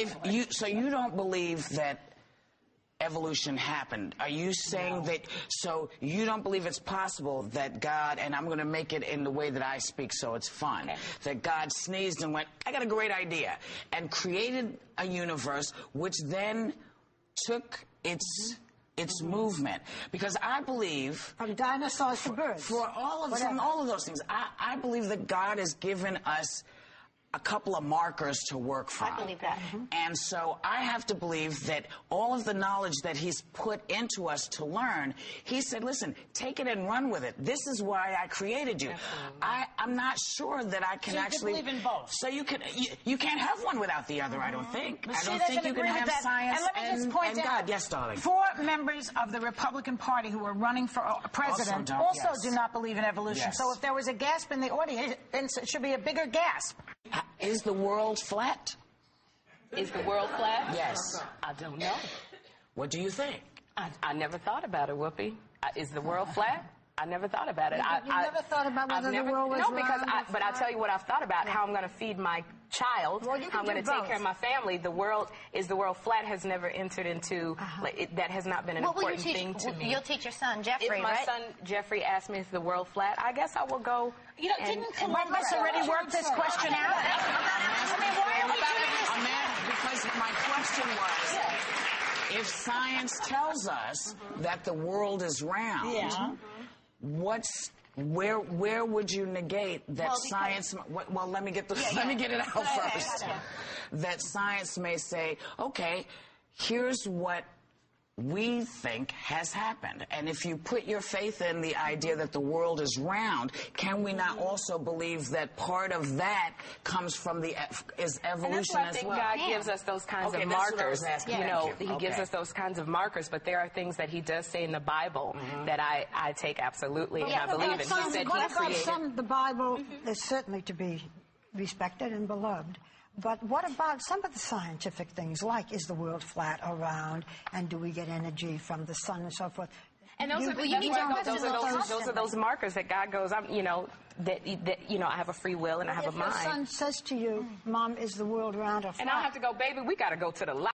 if you so you don't believe that evolution happened. Are you saying that so you don't believe it's possible that God and I'm going to make it in the way that I speak so it's fun. Okay. That God sneezed and went, "I got a great idea." and created a universe which then took its its mm-hmm. movement because I believe From dinosaurs to birds. for all of from all of those things. I, I believe that God has given us a couple of markers to work from. I believe that. Mm-hmm. And so I have to believe that all of the knowledge that he's put into us to learn, he said, listen, take it and run with it. This is why I created you. I, I'm not sure that I can So you actually believe in both? So you can you, you can't have one without the other, I don't mm-hmm. think. But I don't think you can have that. science and let me just and, point out, God. Yes, darling. Four members of the Republican Party who are running for president don't, also, yes. do not believe in evolution. Yes. So if there was a gasp in the audience, it should be a bigger gasp. Is the world flat? Is the world flat? Yes. I don't know. What do you think? I, I never thought about it, Whoopi. Uh, is the world flat? I never thought about it. You- I, you I, never thought about I've whether the never- world was No, because I, but I'll tell you what I've thought about. How I'm going to feed my child. Well, how I'm going to take care of my family. The world is the world flat has never entered into uh-huh. like, it, that has not been an What you important teach? thing to me. You'll teach your son Jeffrey, if my right? son Jeffrey asked me if the world flat, I guess I will go. You know, and- didn't and- Columbus already work this question out? I mean, why are we doing this? Because my question was, if science tells us that the world is round, Yeah. What's where where would you negate that Well, science? Well, well, let me get the let me get it out first. That science may say, okay, here's what we think has happened. And if you put your faith in the idea that the world is round, can we not mm-hmm. also believe that part of that comes from the ev- is And evolution that's why I as think well? God gives us those kinds Okay, of that's what I markers. was asking. You Thank know, you. He gives us those kinds of markers, but there are things that He does say in the Bible mm-hmm. that I, I take absolutely and Yeah, I but believe in. But He said what He about created. some? The Bible mm-hmm. is certainly to be respected and beloved. But what about some of the scientific things, like is the world flat or round, and do we get energy from the sun and so forth? And those You- are, well, you that's need why to I go- question those are those those, are those markers that God goes, I'm, you know, that, that you know, I have a free will and I have if a your mind. son says to you, "Mom, is the world round or flat?" And I'll have to go, baby, we got to go to the